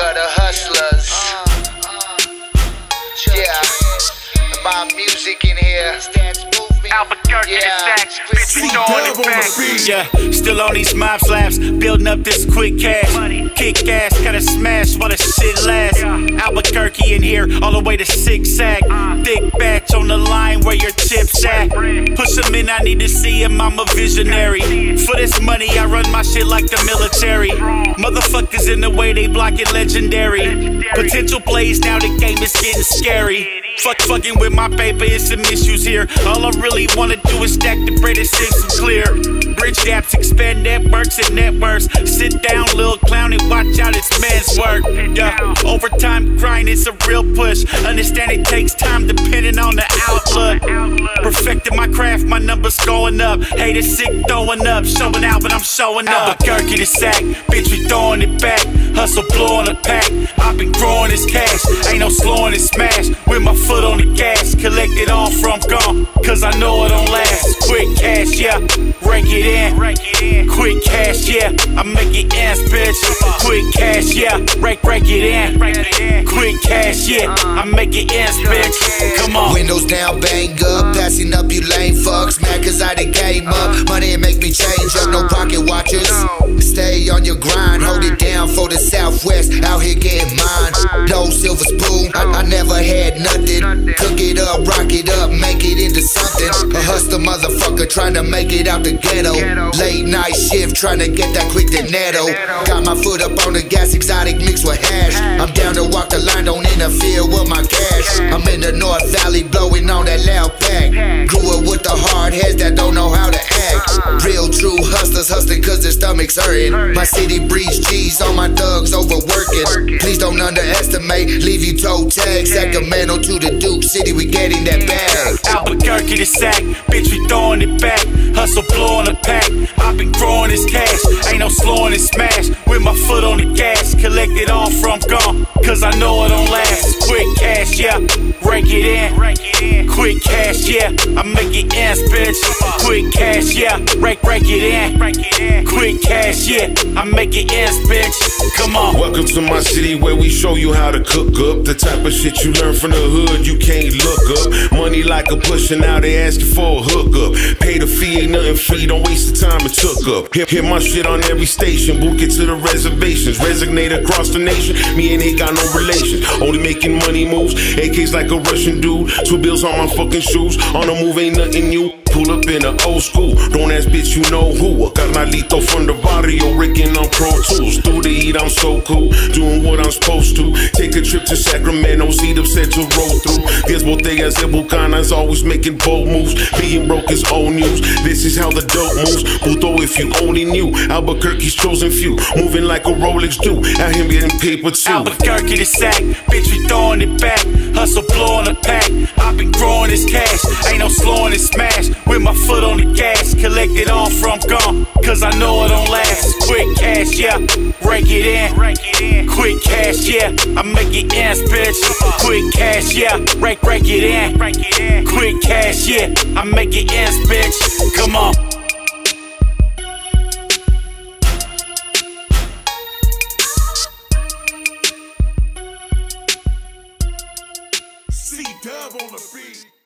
gutter hustlers. Yeah, my music in here. Albuquerque Yeah. to Sac, bitch, we throwing it back. Yeah, still on these mob slaps, building up this quick cash. Kick ass, gotta smash while the shit lasts. Albuquerque in here, all the way to six sack. Thick batch on the line where your chips at. Push them in, I need to see him, I'm a visionary. For this money, I run my shit like the military. Motherfuckers in the way, they block it legendary. Potential plays, now the game is getting scary. Fuck fucking with my paper, it's some issues here. All I really wanna do is stack the bread and sing some clear. Bridge gaps, expand networks and networks. Sit down, little clown, and watch out, it's man's work. Yeah, overtime grind, it's a real push. Understand it takes time depending on the numbers going up. Haters sick, throwing up, showing out, but I'm showing up. Albuquerque to Sac, bitch, we throwing it back. Hustle, blowing a pack. I've been growing this cash, ain't no slowing this smash. With my foot on the gas, collect it all from gone, cause I know it don't last. Quick cash, yeah, rank it in. Rank it in. Quick cash, yeah, I make it ends, bitch. Quick cash, yeah, rank, rank it in. Quick cash, yeah, uh-huh. I make it ends, bitch. Come on. Windows down, bang Gave up. Money make me change up, no pocket watchers. Your grind, hold it down for the Southwest. Out here getting mine. No silver spoon, I, I never had nothing. Cook it up, rock it up, make it into something. A hustler motherfucker trying to make it out the ghetto. Late night shift, trying to get that quick dinero. Got my foot up on the gas, exotic mixed with hash. I'm down to walk the line, don't interfere with my cash. I'm in the North Valley, blowing on that loud pack. Grew up with the hard heads that don't know how. Real true hustlers hustling cause their stomachs hurting. My city breeds G's, all my thugs overworking. Please don't underestimate, leave you toe tag. Sacramento to the Duke City, we getting that bag. Albuquerque to Sac, bitch, we throwing it back. Hustle, blowing a pack. I've been growing this cash, no slowing this smash. With my foot on the gas, collect it all from gone, cause I know it don't last. Quick cash, yeah, rank it in. Quick cash, yeah, I make it ends, bitch. Quick cash, yeah, rank, rank it in. Cash, yeah, I make it ends, bitch. Come on. Welcome to my city where we show you how to cook up. The type of shit you learn from the hood, you can't look up. Money like a push, and now they ask you for a hookup. Pay the fee, ain't nothing free, don't waste the time it took up. Hit, hit my shit on every station, book it to the reservations. Resignate across the nation, me and they got no relations. Only making money moves, AKs like a Russian dude. Two bills on my fucking shoes, on the move ain't nothing new. Pull up in a old school, don't ask bitch, you know who. I A carnalito from the barrio, Rigging on Pro Tools. Through the heat, I'm so cool, doing what I'm supposed to. Take a trip to Sacramento, see the set to roll through. Guess botellas de bucanas, always making bold moves. Being broke is old news, this is how the dope moves. Puto, if you only knew, Albuquerque's chosen few. Moving like a Rolex do, out here getting paper too. Albuquerque to Sac, bitch, we throwing it back. Hustle, blowing a pack. I've been growing this cash, ain't no slowing this smash. With my foot on the gas, collect it all from gone, cause I know it don't last. Quick cash, yeah, rank it in. Quick cash, yeah, I make it ends, bitch. Quick cash, yeah, rank, rank it in. Quick cash, yeah, I make it ends, bitch. Come on. C Dubb on the beat.